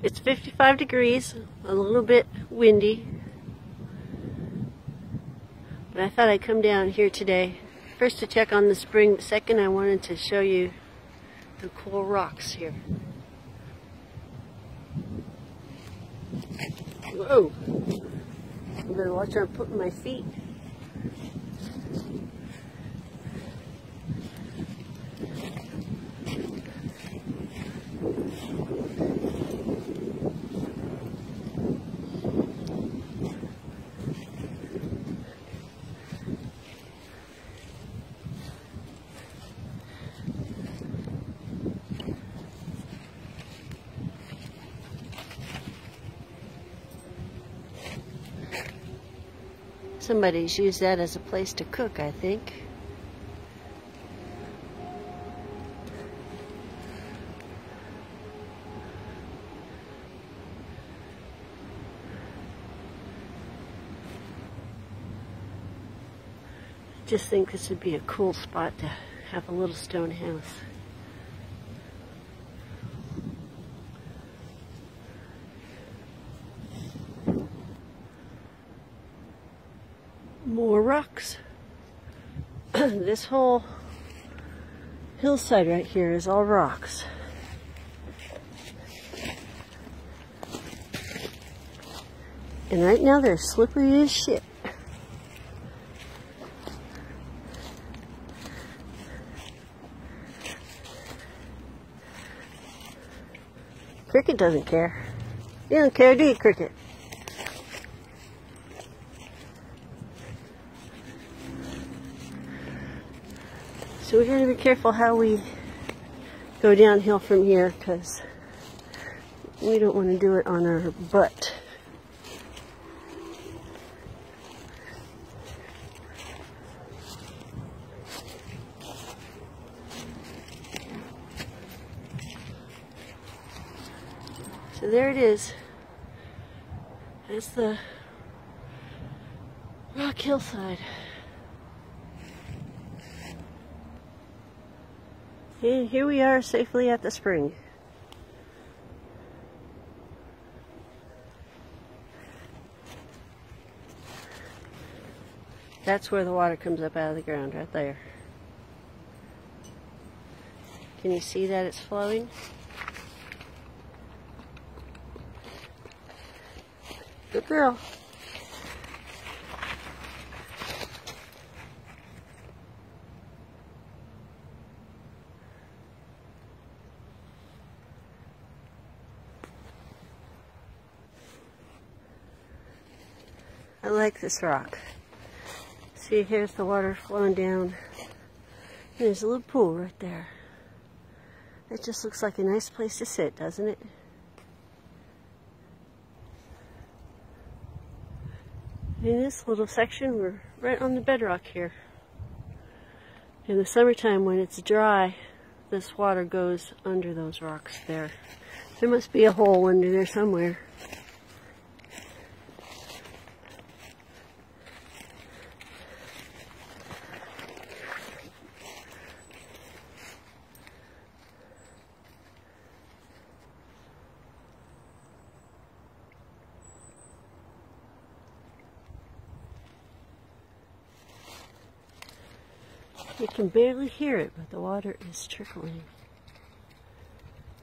It's 55 degrees, a little bit windy. But I thought I'd come down here today. First to check on the spring, second I wanted to show you the cool rocks here. Whoa! I'm gonna watch where I'm putting my feet. Somebody's used that as a place to cook, I think. just think this would be a cool spot to have a little stone house. More rocks. this whole hillside right here is all rocks. And right now they're slippery as shit. Cricket doesn't care. You don't care, do you, Cricket? So we got to be careful how we go downhill from here because we don't want to do it on our butt. So there it is. That's the rock hillside. Here we are safely at the spring. That's where the water comes up out of the ground, right there. Can you see that it's flowing? Good girl. I like this rock. See, here's the water flowing down. There's a little pool right there. It just looks like a nice place to sit, doesn't it? In this little section, we're right on the bedrock here. In the summertime, when it's dry, this water goes under those rocks there. There must be a hole under there somewhere. You can barely hear it, but the water is trickling.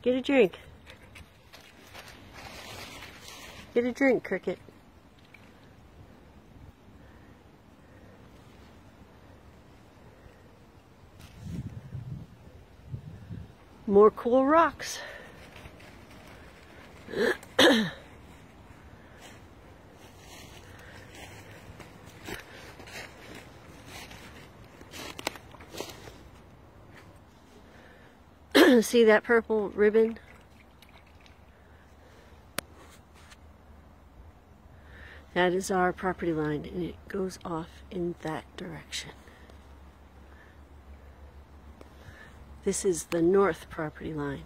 Get a drink. Get a drink, Cricket. More cool rocks. See that purple ribbon? That is our property line and it goes off in that direction. This is the north property line.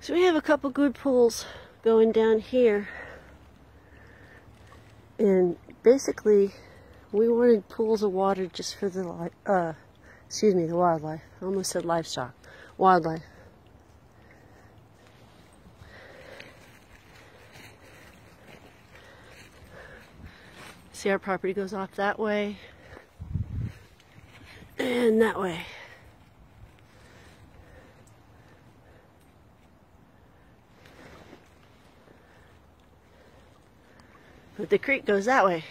So we have a couple good pools going down here. And basically We wanted pools of water just for the uh, excuse me, the wildlife. I almost said livestock. Wildlife. See, our property goes off that way and that way. But the creek goes that way.